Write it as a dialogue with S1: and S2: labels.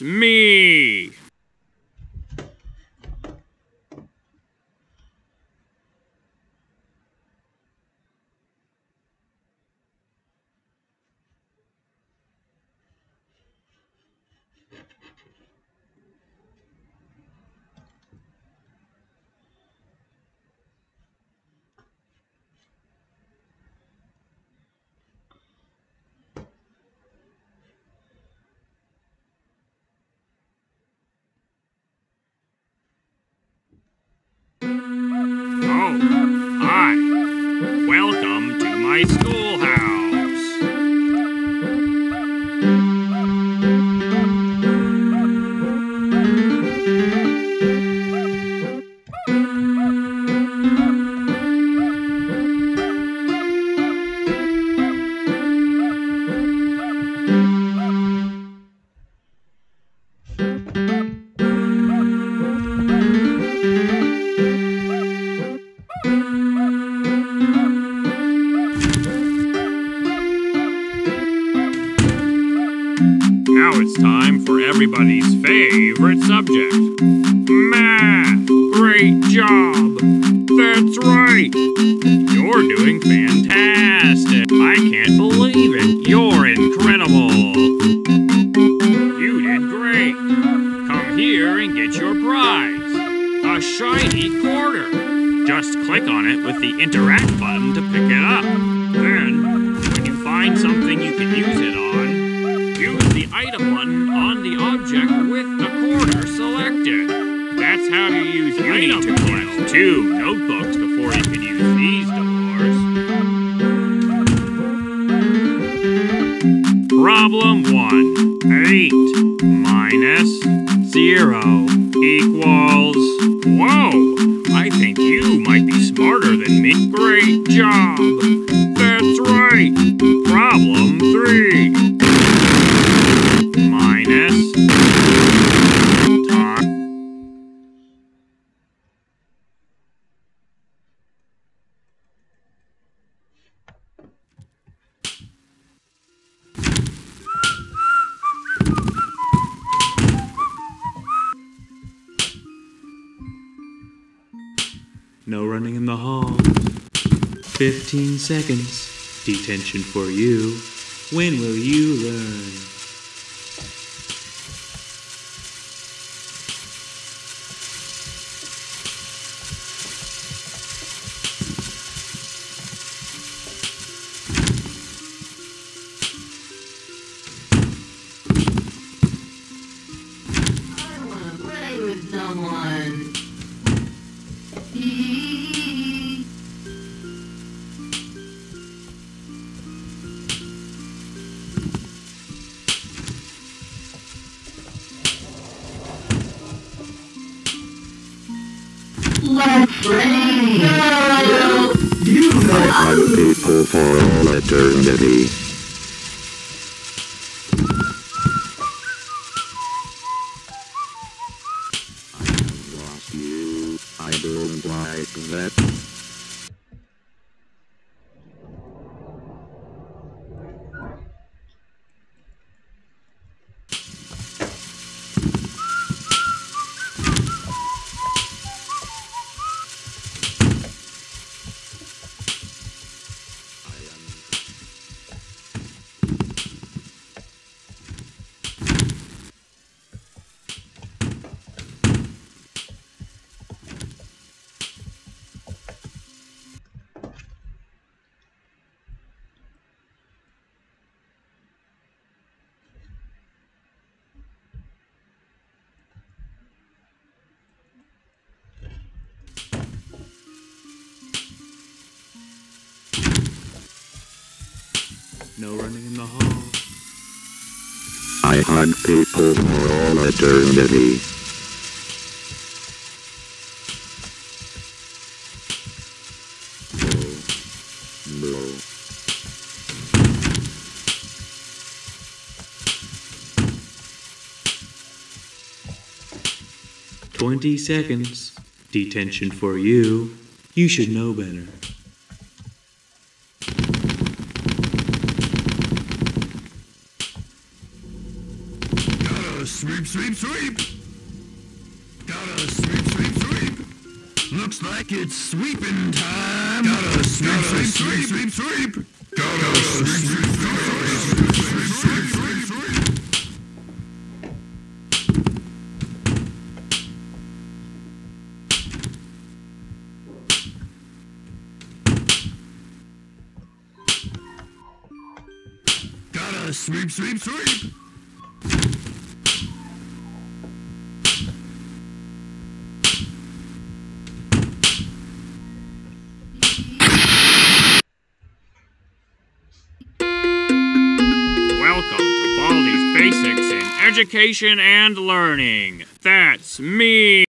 S1: It's me! Hi. Welcome to my schoolhouse. It's time for everybody's favorite subject math. Great job. That's right. You're doing fantastic. I can't believe it. You're incredible. You did great. Come here and get your prize a shiny quarter. Just click on it with the interact button to pick it up. Then, when you find something you can use it on, item button on the object with the corner selected. That's how you use You need to collect two notebooks before you can use these doors. Problem 1. 8 minus 0 equals... Whoa! I think you might be smarter than me. Great job! That's right! Problem 3
S2: No running in the hall. 15 seconds. Detention for you. When will you learn?
S3: I wanna play with someone.
S4: You have had people for all eternity.
S2: No running in the hall.
S4: I hunt people for all eternity.
S2: 20 seconds. Detention for you. You should know better.
S5: Sweep sweep, sweep. Gotta sweep, sweep, sweep. Looks like it's sweeping time. Gotta sweep, sweep, sweep, sweep, sweep. Gotta sweep, sweep, sweep, sweep, sweep, sweep. Sweep, sweep,
S1: In Education and Learning. That's me.